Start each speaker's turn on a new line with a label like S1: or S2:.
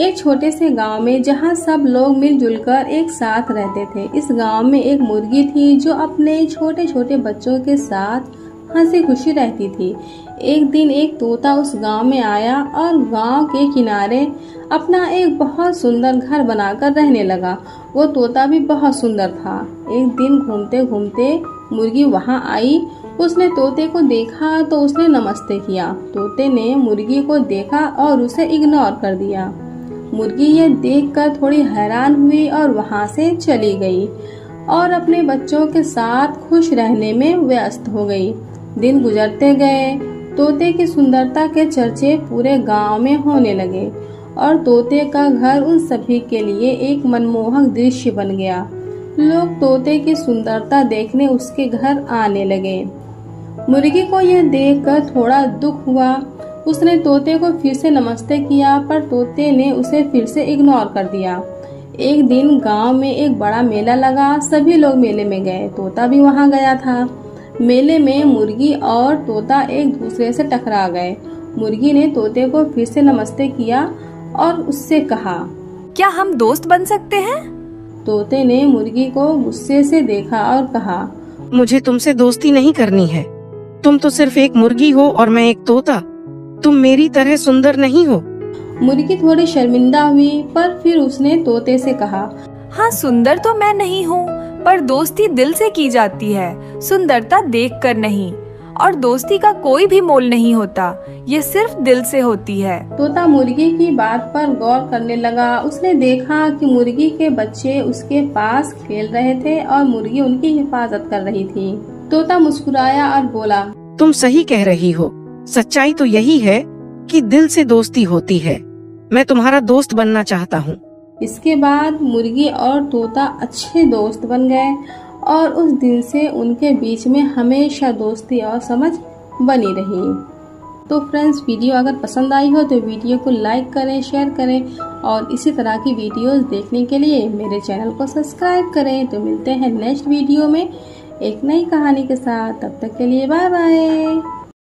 S1: एक छोटे से गाँव में जहाँ सब लोग मिलजुल कर एक साथ रहते थे। इस गाँव में एक मुर्गी थी जो अपने छोटे छोटे बच्चों के साथ हँसी खुशी रहती थी। एक दिन एक तोता उस गाँव में आया और गाँव के किनारे अपना एक बहुत सुंदर घर बनाकर रहने लगा। वो तोता भी बहुत सुंदर था। एक दिन घूमते घूमते मुर्गी वहाँ आई। उसने तोते को देखा तो उसने नमस्ते किया। तोते ने मुर्गी को देखा और उसे इग्नोर कर दिया। मुर्गी ये देखकर थोड़ी हैरान हुई और वहाँ से चली गई और अपने बच्चों के साथ खुश रहने में व्यस्त हो गई। दिन गुजरते गए। तोते की सुंदरता के चर्चे पूरे गाँव में होने लगे और तोते का घर उन सभी के लिए एक मनमोहक दृश्य बन गया। लोग तोते की सुंदरता देखने उसके घर आने लगे। मुर्गी को यह देखकर थोड़ा दुख हुआ उसने तोते को फिर से नमस्ते किया पर तोते ने उसे फिर से इग्नोर कर दिया। एक दिन गाँव में एक बड़ा मेला लगा सभी लोग मेले में गए। तोता भी वहाँ गया था। मेले में मुर्गी और तोता एक दूसरे से टकरा गए। मुर्गी ने तोते को फिर से नमस्ते किया और उससे कहा
S2: क्या हम दोस्त बन सकते हैं?
S1: तोते ने मुर्गी को गुस्से से देखा और कहा
S3: मुझे तुमसे दोस्ती नहीं करनी है। तुम तो सिर्फ़ एक मुर्गी हो और मैं एक तोता। तुम मेरी तरह सुंदर नहीं हो।
S1: मुर्गी थोड़ी शर्मिंदा हुई पर फिर उसने तोते से कहा
S2: हाँ सुंदर तो मैं नहीं हूँ पर दोस्ती दिल से की जाती है सुंदरता देख कर नहीं और दोस्ती का कोई भी मोल नहीं होता ये सिर्फ़ दिल से होती है।
S1: तोता मुर्गी की बात पर गौर करने लगा। उसने देखा कि मुर्गी के बच्चे उसके पास खेल रहे थे और मुर्गी उनकी हिफाजत कर रही थी। तोता मुस्कुराया और बोला
S3: तुम सही कह रही हो। सच्चाई तो यही है कि दिल से दोस्ती होती है। मैं तुम्हारा दोस्त बनना चाहता हूँ।
S1: इसके बाद मुर्गी और तोता अच्छे दोस्त बन गए और उस दिन से उनके बीच में हमेशा दोस्ती और समझ बनी रही। तो फ्रेंड्स, वीडियो अगर पसंद आई हो तो वीडियो को लाइक करें, शेयर करें और इसी तरह की वीडियोस देखने के लिए मेरे चैनल को सब्सक्राइब करें। तो मिलते हैं नेक्स्ट वीडियो में एक नई कहानी के साथ। तब तक के लिए बाय बाय